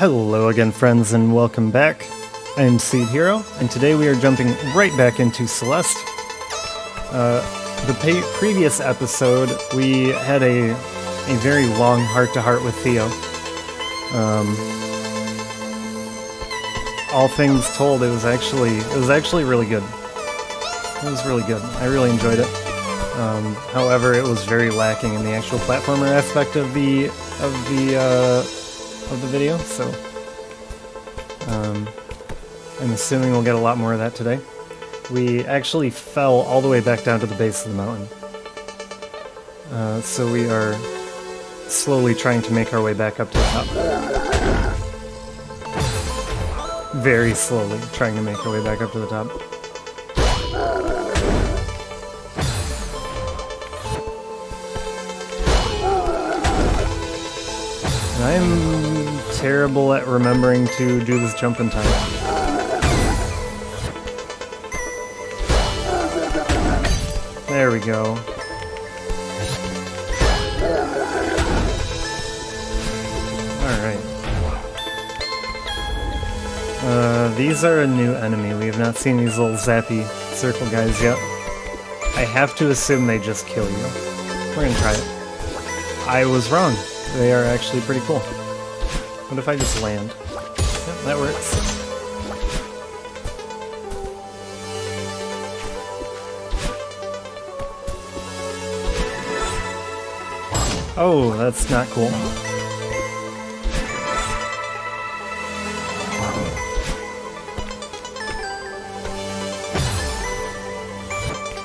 Hello again, friends, and welcome back. I am Seed Hero, and today we are jumping right back into Celeste. Uh, the previous episode, we had a a very long heart-to-heart with Theo. Um, all things told, it was actually it was actually really good. It was really good. I really enjoyed it. Um, however, it was very lacking in the actual platformer aspect of the of the uh, of the video. So um, I'm assuming we'll get a lot more of that today. We actually fell all the way back down to the base of the mountain. Uh, so we are slowly trying to make our way back up to the top. Very slowly trying to make our way back up to the top. I'm terrible at remembering to do this jump in time. There we go. Alright. Uh, these are a new enemy. We have not seen these little zappy circle guys yet. I have to assume they just kill you. We're gonna try it. I was wrong. They are actually pretty cool. What if I just land? Yep, that works. Oh, that's not cool.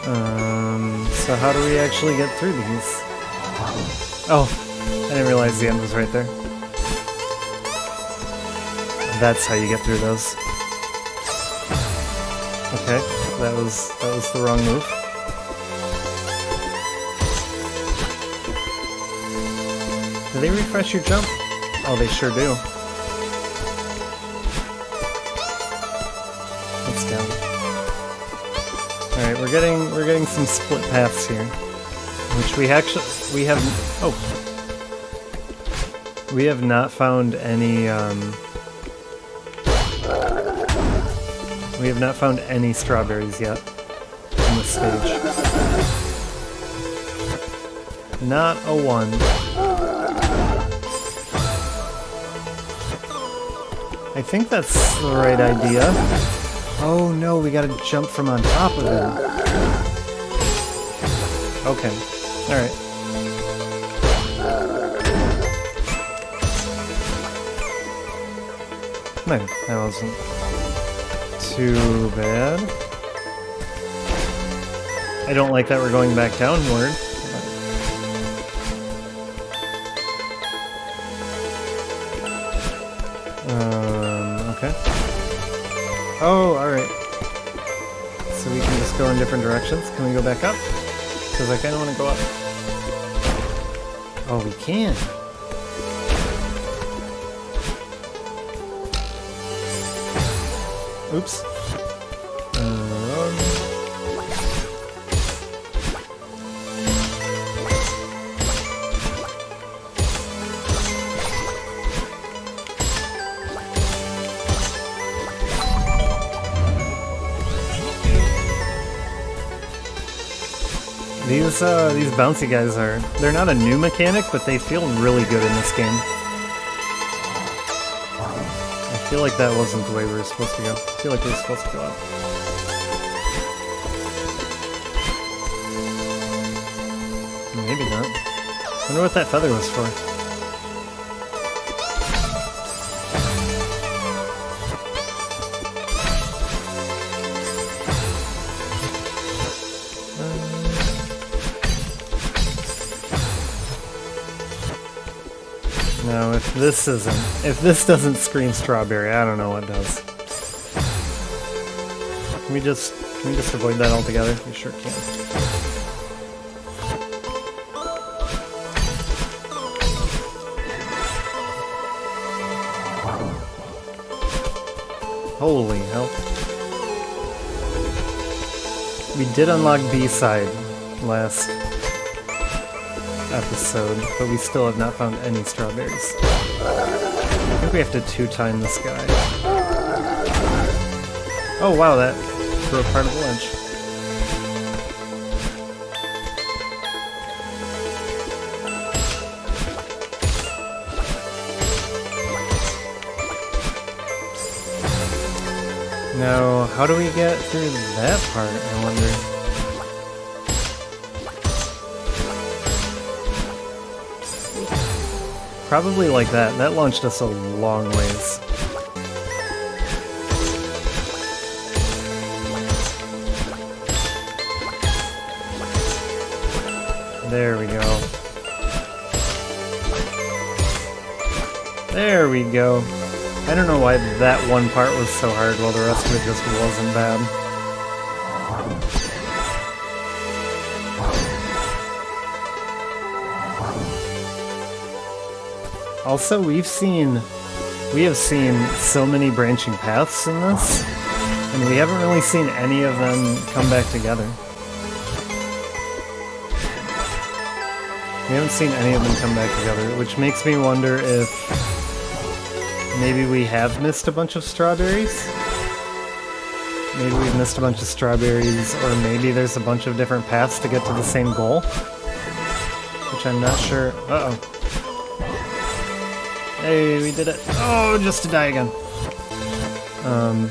Um, so how do we actually get through these? Oh, I didn't realize the end was right there. That's how you get through those. Okay, that was that was the wrong move. Do they refresh your jump? Oh, they sure do. Let's down. Alright, we're getting we're getting some split paths here. Which we actually we have oh we have not found any, um, We have not found any strawberries yet on this stage. Not a one. I think that's the right idea. Oh no, we gotta jump from on top of him. Okay. Alright. No, that wasn't too bad. I don't like that we're going back downward. Um, okay. Oh, alright. So we can just go in different directions. Can we go back up? Because I kind of want to go up. Oh, we can. Oops. These uh, these bouncy guys are, they're not a new mechanic, but they feel really good in this game. I feel like that wasn't the way we were supposed to go. I feel like we were supposed to go up. Maybe not. I wonder what that feather was for. This isn't, if this doesn't scream strawberry, I don't know what does. Can we just, can we just avoid that altogether? We sure can. Holy hell. We did unlock B-side last episode, but we still have not found any strawberries. I think we have to two-time this guy. Oh wow, that threw a part of the ledge. Now, how do we get through that part, I wonder? Probably like that. That launched us a long ways. There we go. There we go. I don't know why that one part was so hard while the rest of it just wasn't bad. Also, we've seen... We have seen so many branching paths in this, and we haven't really seen any of them come back together. We haven't seen any of them come back together, which makes me wonder if maybe we have missed a bunch of strawberries? Maybe we've missed a bunch of strawberries, or maybe there's a bunch of different paths to get to the same goal? Which I'm not sure. Uh-oh. Hey, we did it. Oh, just to die again. Um,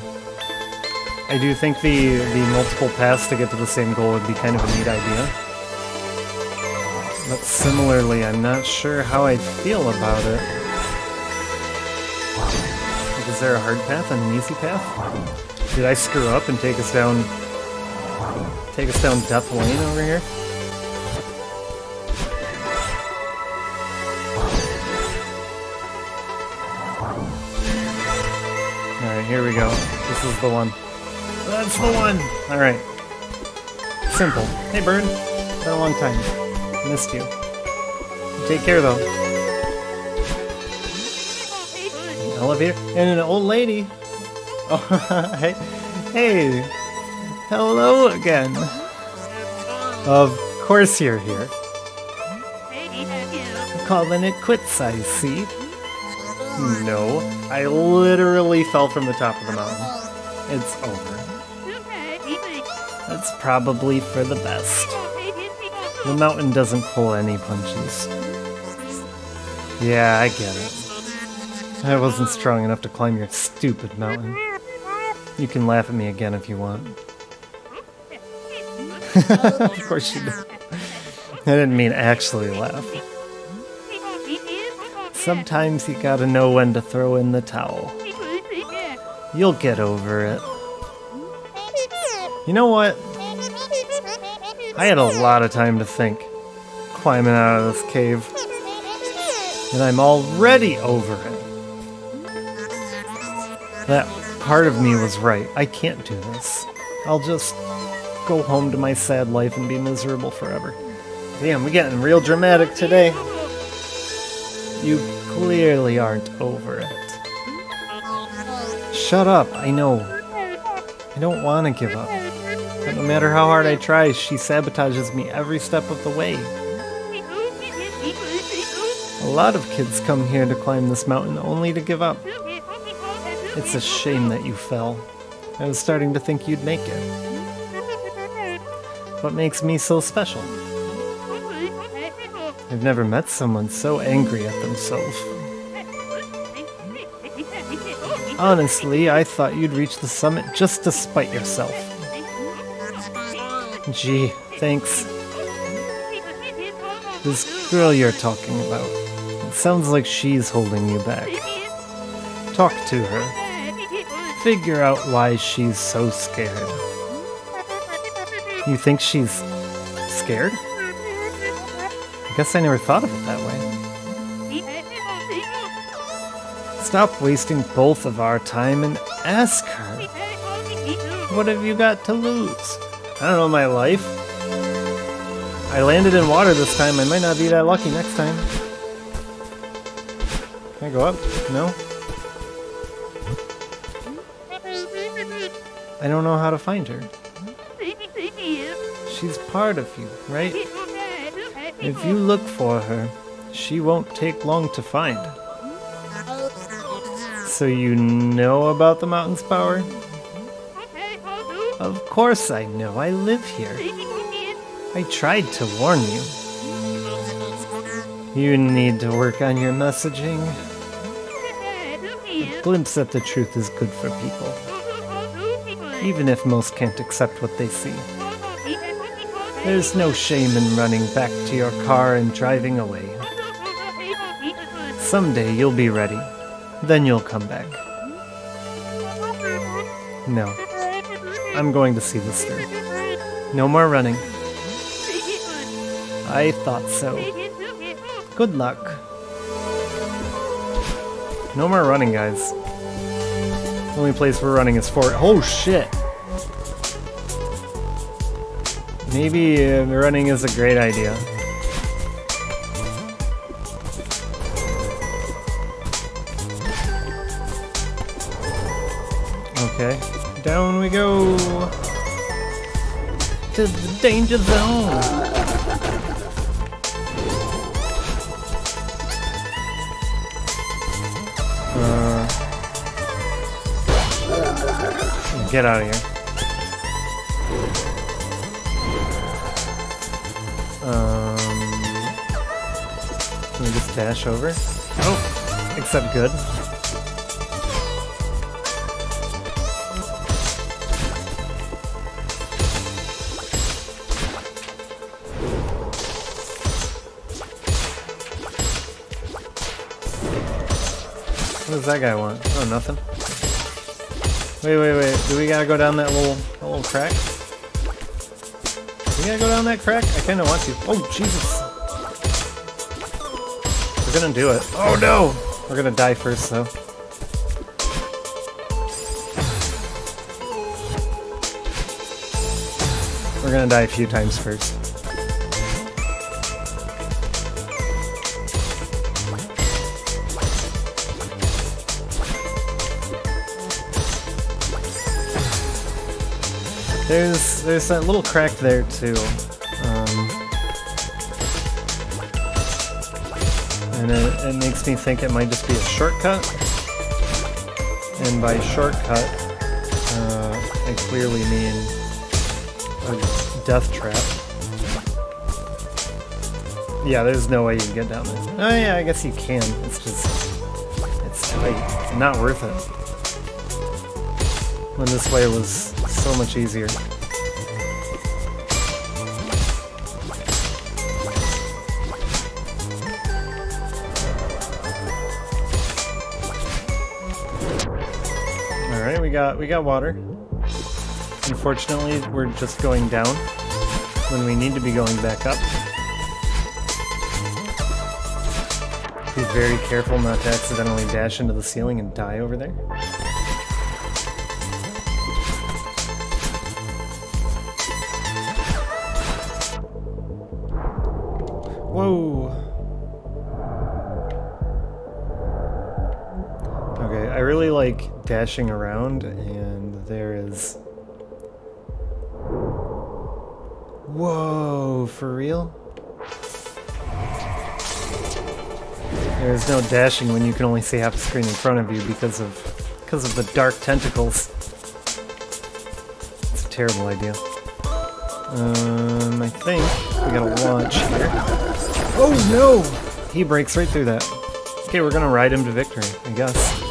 I do think the, the multiple paths to get to the same goal would be kind of a neat idea. But similarly, I'm not sure how I feel about it. Like, is there a hard path and an easy path? Did I screw up and take us down... Take us down Death Lane over here? Here we go. This is the one. That's the one! Alright. Simple. Hey, bird. Been a long time. Missed you. Take care, though. An elevator. And an old lady. Oh, hey. Hey. Hello again. Of course you're here. Calling it quits, I see. No, I literally fell from the top of the mountain. It's over. That's probably for the best. The mountain doesn't pull any punches. Yeah, I get it. I wasn't strong enough to climb your stupid mountain. You can laugh at me again if you want. of course you do. I didn't mean actually laugh. Sometimes you gotta know when to throw in the towel. You'll get over it. You know what? I had a lot of time to think climbing out of this cave. And I'm already over it. That part of me was right. I can't do this. I'll just go home to my sad life and be miserable forever. Damn, we're getting real dramatic today. You clearly aren't over it. Shut up, I know. I don't want to give up. But no matter how hard I try, she sabotages me every step of the way. A lot of kids come here to climb this mountain only to give up. It's a shame that you fell. I was starting to think you'd make it. What makes me so special? I've never met someone so angry at themselves. Honestly, I thought you'd reach the summit just to spite yourself. Gee, thanks. This girl you're talking about, it sounds like she's holding you back. Talk to her. Figure out why she's so scared. You think she's scared? I guess I never thought of it that way. Stop wasting both of our time and ask her. What have you got to lose? I don't know, my life. I landed in water this time. I might not be that lucky next time. Can I go up? No? I don't know how to find her. She's part of you, right? If you look for her, she won't take long to find. So you know about the mountain's power? Of course I know, I live here. I tried to warn you. You need to work on your messaging. A glimpse at the truth is good for people, even if most can't accept what they see. There's no shame in running back to your car and driving away. Someday you'll be ready. Then you'll come back. No. I'm going to see this through. No more running. I thought so. Good luck. No more running, guys. The only place we're running is for- Oh shit! Maybe uh, running is a great idea. Danger zone! Uh, get out of here. Um, can we just dash over? Oh, except good. Does that guy want? Oh, nothing. Wait, wait, wait. Do we gotta go down that little, that little crack? We gotta go down that crack? I kinda want to. Oh, Jesus! We're gonna do it. Oh no! We're gonna die first, though. We're gonna die a few times first. There's there's that little crack there too. Um, and it, it makes me think it might just be a shortcut. And by shortcut, uh, I clearly mean a death trap. Yeah, there's no way you can get down there. Oh yeah, I guess you can. It's just, it's tight. Not worth it. When this way was so much easier. Alright, we got we got water. Unfortunately, we're just going down when we need to be going back up. Be very careful not to accidentally dash into the ceiling and die over there. Whoa! Okay, I really like dashing around, and there is... Whoa, for real? There's no dashing when you can only see half the screen in front of you because of because of the dark tentacles. It's a terrible idea. Um, I think we gotta launch here. Oh no! He breaks right through that. Okay, we're gonna ride him to victory, I guess.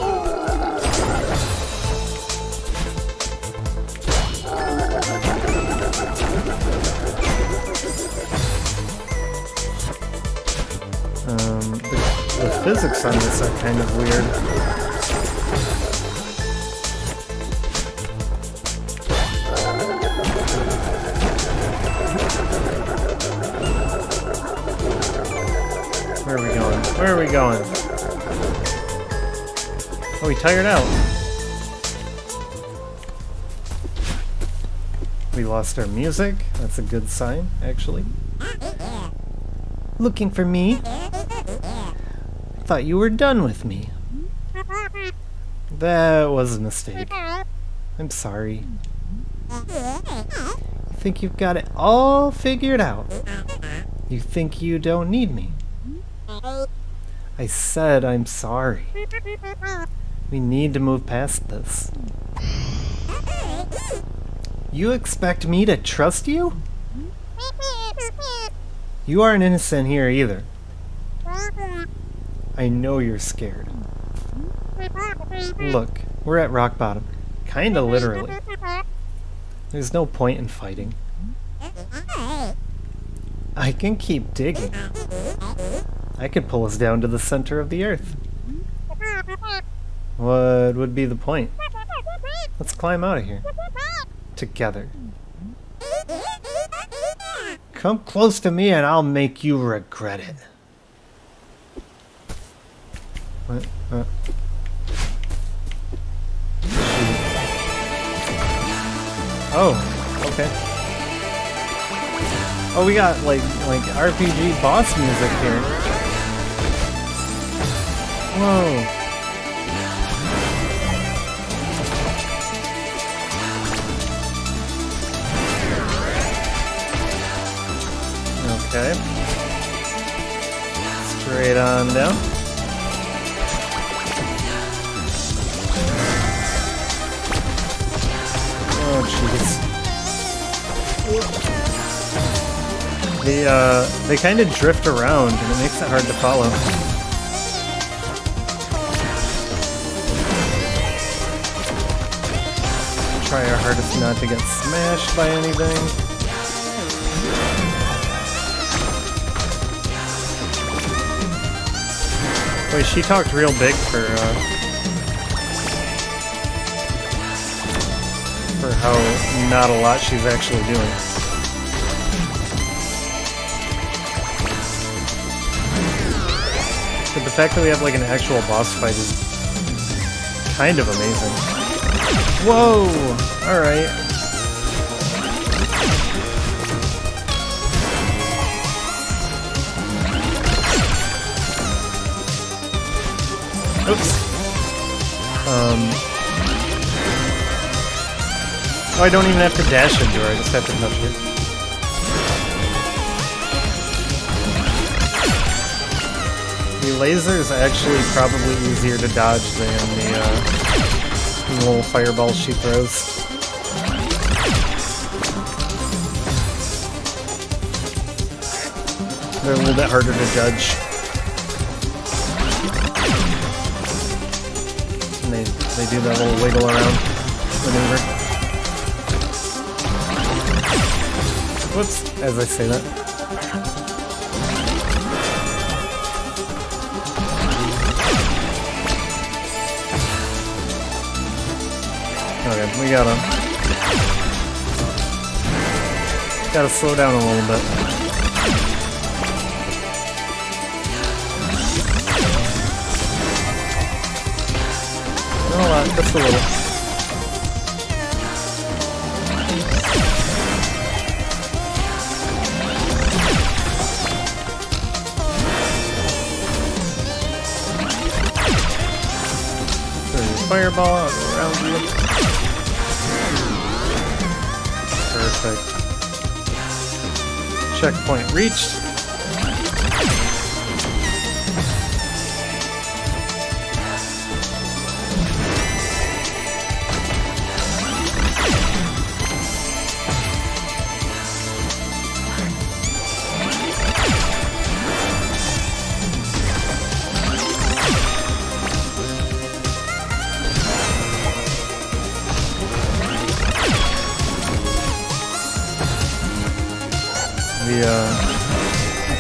Um, the, the physics on this are kind of weird. Where are we going? Oh, we tired out. We lost our music. That's a good sign, actually. Looking for me? Thought you were done with me. That was a mistake. I'm sorry. You think you've got it all figured out. You think you don't need me. Said I'm sorry. We need to move past this. You expect me to trust you? You aren't innocent here either. I know you're scared. Look, we're at rock bottom. Kinda literally. There's no point in fighting. I can keep digging. I could pull us down to the center of the earth. What would be the point? Let's climb out of here. Together. Come close to me and I'll make you regret it. What? Uh. Oh, okay. Oh, we got like like RPG boss music here. Whoa. Okay. Straight on down. Oh, jeez. They, uh, they kind of drift around, and it makes it hard to follow. Try our hardest not to get smashed by anything. Wait, she talked real big for, uh, for how not a lot she's actually doing. But the fact that we have like an actual boss fight is kind of amazing. Whoa! Alright. Oops. Um. Oh, I don't even have to dash into her, I just have to touch her. The laser is actually probably easier to dodge than the, uh, the little fireballs she throws. They're a little bit harder to judge. And they they do that little wiggle around maneuver. Whoops, as I say that. Okay, we got him. Gotta slow down a little bit. Just a little. fireball around you. Perfect. Checkpoint reached.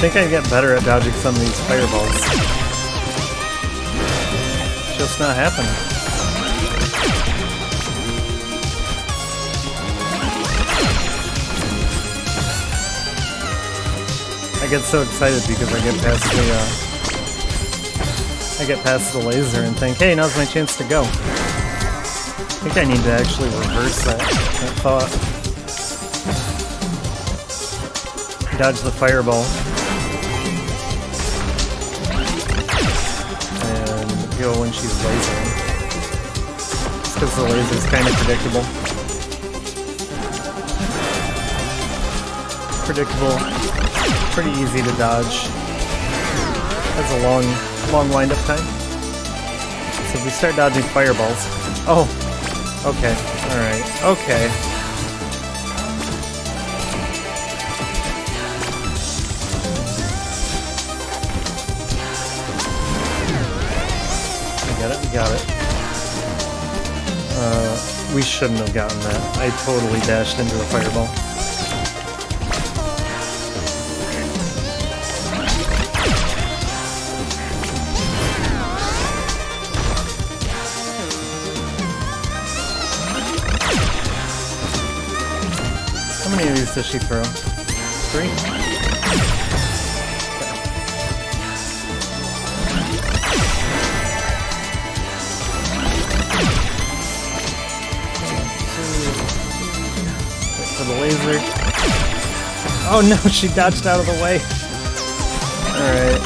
Think I get better at dodging some of these fireballs. Just not happening. I get so excited because I get past the uh, I get past the laser and think, hey, now's my chance to go. I think I need to actually reverse that, that thought. Dodge the fireball. She's. Just because the laser's kind of predictable. Predictable, pretty easy to dodge. Has a long, long wind-up time. So if we start dodging fireballs... Oh! Okay. Alright. Okay. Got it. Uh, we shouldn't have gotten that. I totally dashed into a fireball. How many of these does she throw? Three? Oh no, she dodged out of the way. Alright.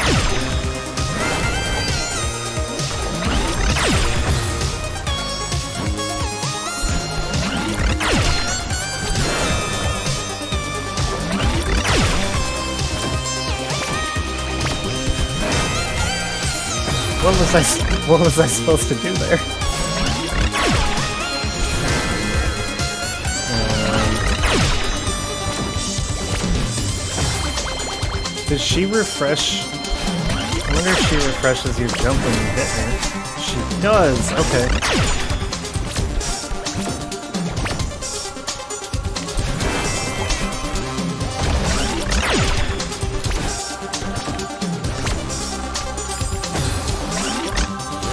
What was I? What was I supposed to do there? Does she refresh? I wonder if she refreshes your jump when you hit her. She does. Okay.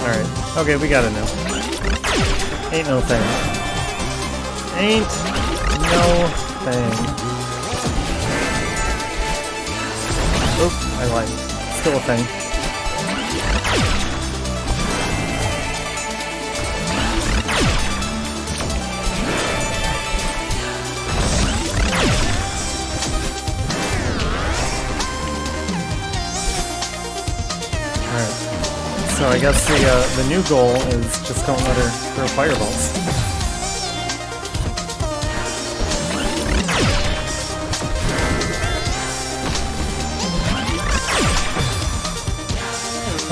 Alright. Okay, we got it now. Ain't no thing. Ain't no thing. Still a thing. Alright. So I guess the uh, the new goal is just don't let her throw fireballs.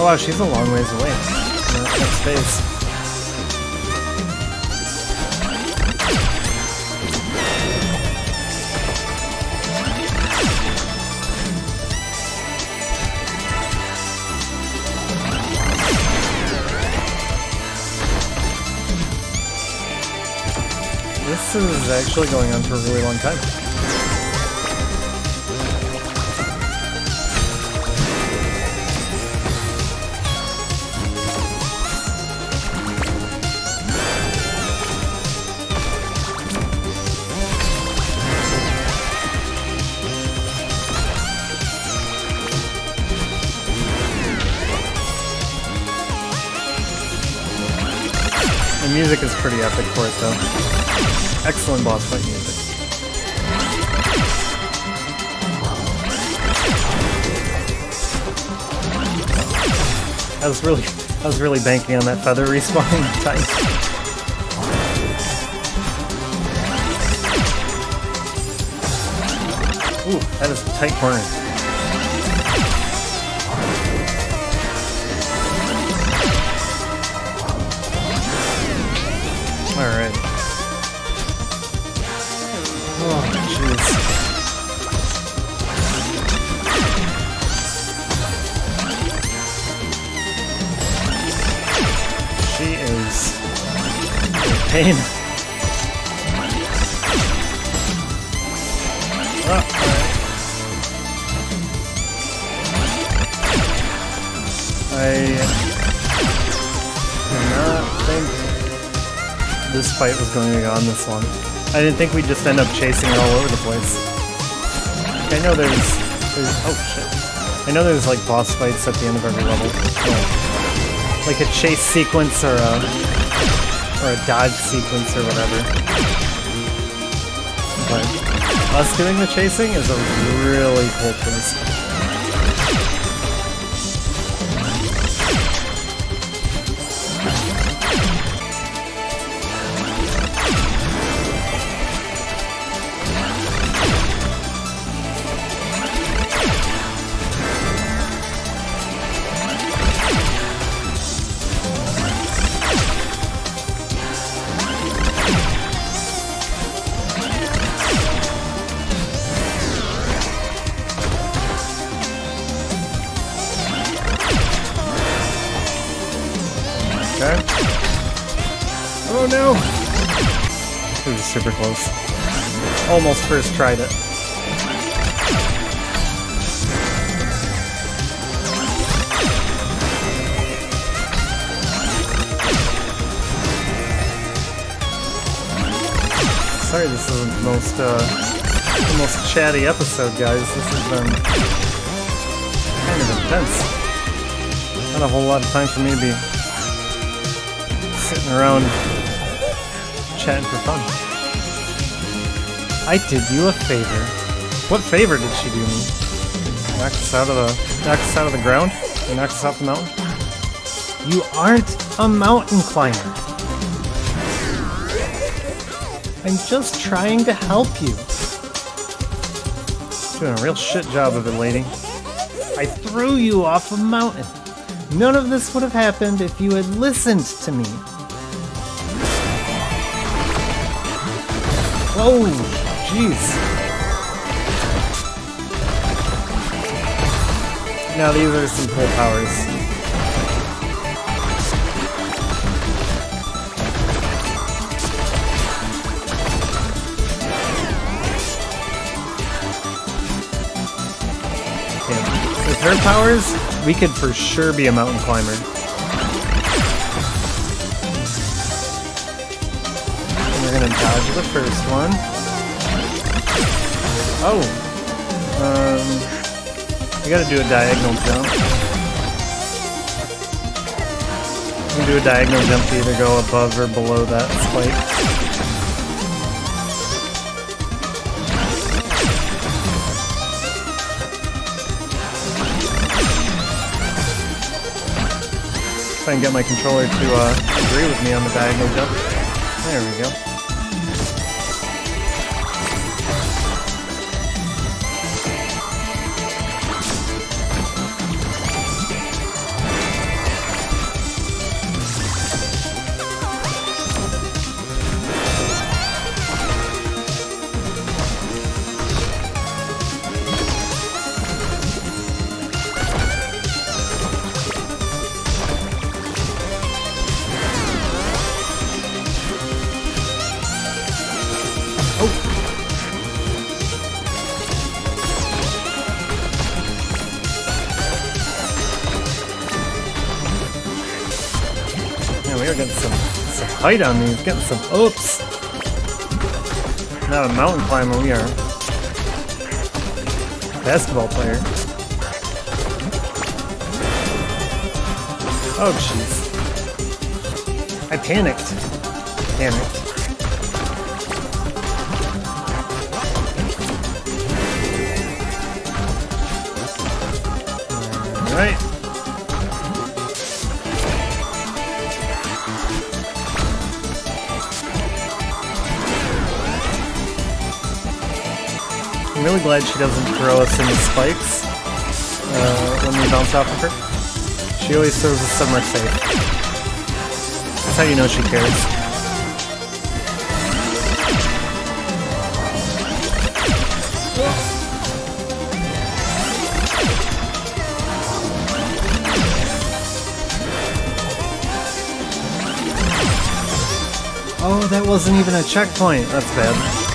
Oh wow, she's a long ways away. That space. This is actually going on for a really long time. The music is pretty epic for it though. Excellent boss fight music. I was really, I was really banking on that feather respawning time. Ooh, that is a tight corner. Pain. I think this fight was going to go on this long. I didn't think we'd just end up chasing it all over the place. I know there's, there's oh shit. I know there's like boss fights at the end of every level. Like a chase sequence or a or a dodge sequence or whatever. But us doing the chasing is a really cool twist. Almost first tried it. Sorry this isn't the most, uh, the most chatty episode, guys. This has been kind of intense. Not a whole lot of time for me to be sitting around chatting for fun. I did you a favor. What favor did she do me? Knock us out of the knock us out of the ground? Knock us off the mountain? You aren't a mountain climber. I'm just trying to help you. Doing a real shit job of it, lady. I threw you off a mountain. None of this would have happened if you had listened to me. Oh, jeez. Now these are some cool powers. With her powers, we could for sure be a mountain climber. And we're gonna dodge the first one. Oh! Um, we gotta do a diagonal jump. We can do a diagonal jump to either go above or below that spike. Try and get my controller to uh, agree with me on the diagonal jump. There we go. Are getting some, some height on these, getting some oops. Not a mountain climber, we are. Basketball player. Oh, jeez. I panicked. Panicked. Alright. Glad she doesn't throw us into spikes uh, when we bounce off of her. She always throws us somewhere safe. That's how you know she cares. Oh, that wasn't even a checkpoint. That's bad.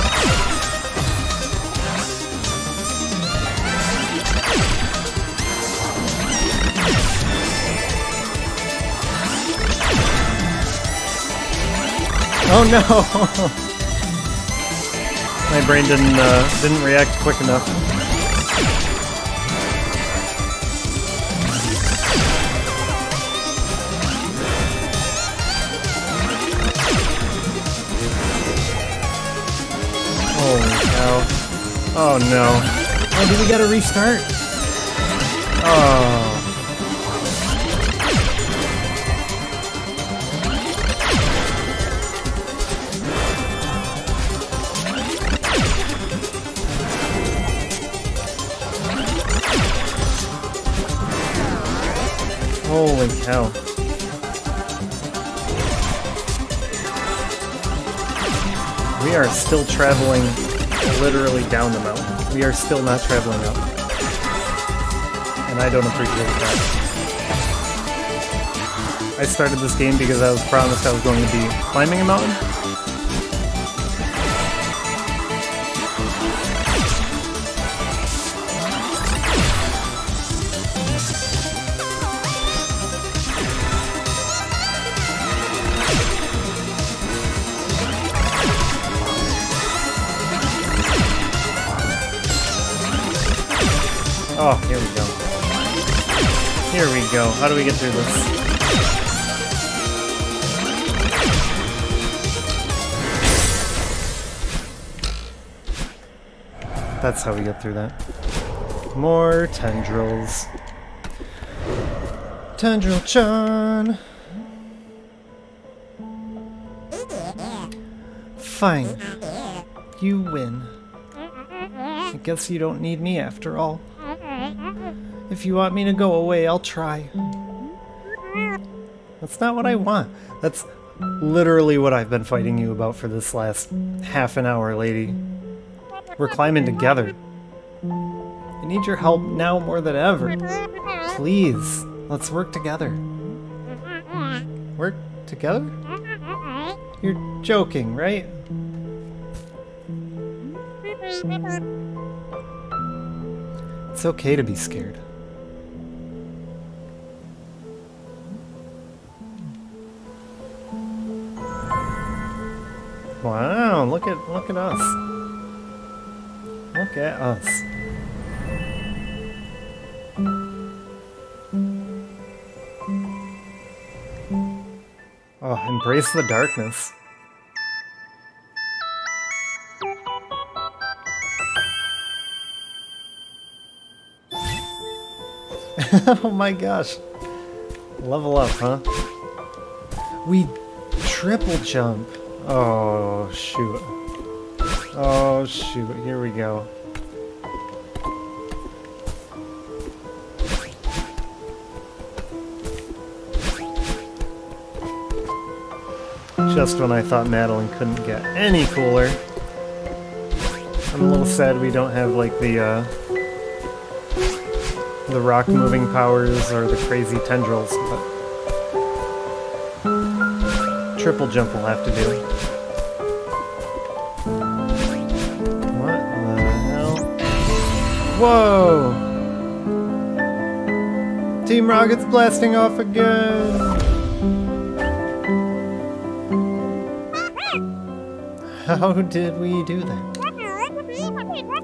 Oh no! My brain didn't uh, didn't react quick enough. Holy cow! Oh no! Oh, do we gotta restart? Oh. Holy cow. We are still traveling literally down the mountain. We are still not traveling up. And I don't appreciate that. I started this game because I was promised I was going to be climbing a mountain. How do we get through this? That's how we get through that. More tendrils. Tendril Chan! Fine. You win. I guess you don't need me after all. If you want me to go away, I'll try. That's not what I want. That's literally what I've been fighting you about for this last half an hour, lady. We're climbing together. I need your help now more than ever. Please, let's work together. Work together? You're joking, right? It's okay to be scared. Wow, look at look at us. Look at us. Oh, embrace the darkness. oh my gosh. Level up, huh? We triple jump. Oh, shoot. Oh, shoot. Here we go. Just when I thought Madeline couldn't get any cooler. I'm a little sad we don't have, like, the, uh, the rock moving powers or the crazy tendrils, but triple jump will have to do. What the hell? Whoa! Team Rocket's blasting off again! How did we do that?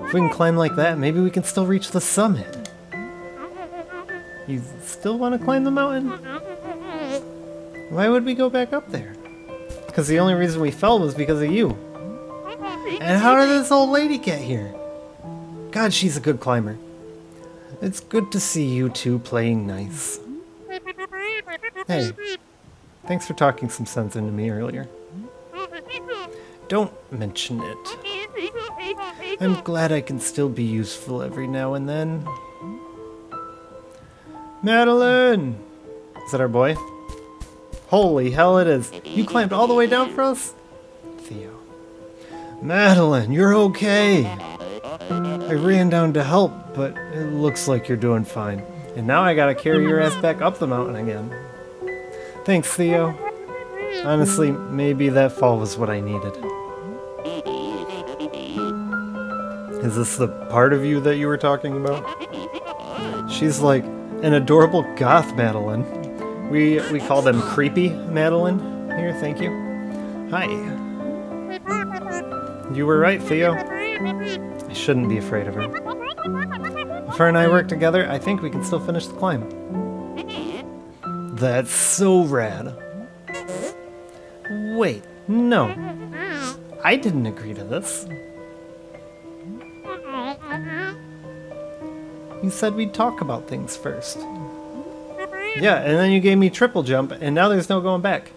If we can climb like that, maybe we can still reach the summit. You still want to climb the mountain? Why would we go back up there? Because the only reason we fell was because of you. And how did this old lady get here? God, she's a good climber. It's good to see you two playing nice. Hey, thanks for talking some sense into me earlier. Don't mention it. I'm glad I can still be useful every now and then. Madeline! Is that our boy? Holy hell it is. You climbed all the way down for us? Theo. Madeline, you're okay. I ran down to help, but it looks like you're doing fine. And now I gotta carry your ass back up the mountain again. Thanks, Theo. Honestly, maybe that fall was what I needed. Is this the part of you that you were talking about? She's like, an adorable goth Madeline. We we call them creepy Madeline here, thank you. Hi. You were right, Theo. I shouldn't be afraid of her. If her and I work together, I think we can still finish the climb. That's so rad. Wait, no. I didn't agree to this. You said we'd talk about things first. Yeah, and then you gave me triple jump, and now there's no going back.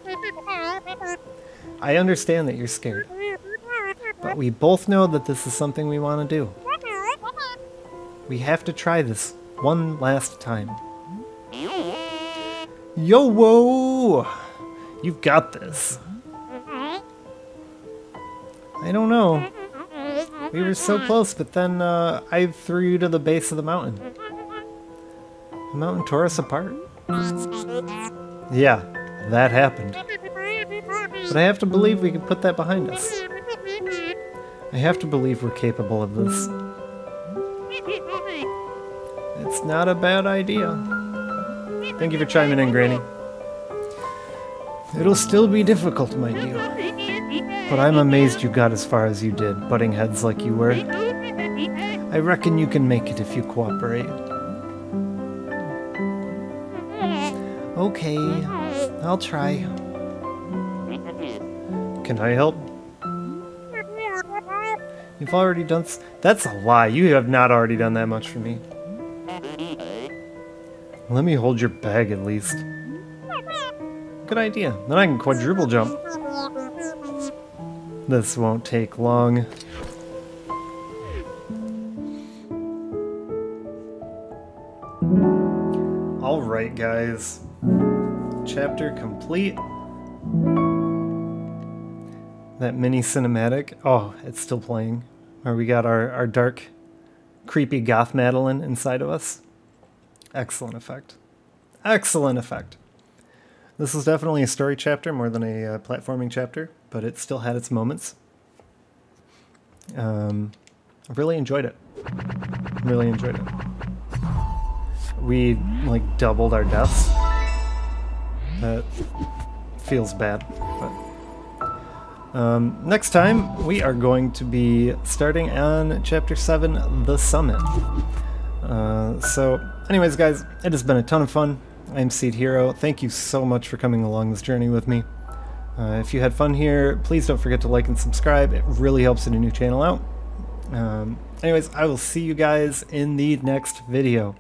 I understand that you're scared. But we both know that this is something we want to do. We have to try this one last time. Yo, whoa! You've got this. I don't know. We were so close, but then uh, I threw you to the base of the mountain. The mountain tore us apart. Yeah, that happened. But I have to believe we can put that behind us. I have to believe we're capable of this. It's not a bad idea. Thank you for chiming in, Granny. It'll still be difficult, my dear. But I'm amazed you got as far as you did, butting heads like you were. I reckon you can make it if you cooperate. Okay, I'll try. Can I help? You've already done That's a lie. You have not already done that much for me. Let me hold your bag at least. Good idea. Then I can quadruple jump. This won't take long. Alright guys. Chapter complete. That mini cinematic. Oh, it's still playing. Where we got our, our dark, creepy goth Madeline inside of us. Excellent effect. Excellent effect. This was definitely a story chapter more than a uh, platforming chapter, but it still had its moments. Um, I really enjoyed it. Really enjoyed it. We like doubled our deaths. That feels bad, but um, next time we are going to be starting on chapter seven, the summit. Uh, so, anyways, guys, it has been a ton of fun. I'm SeedHERO. Thank you so much for coming along this journey with me. Uh, if you had fun here, please don't forget to like and subscribe. It really helps a new channel out. Um, anyways, I will see you guys in the next video.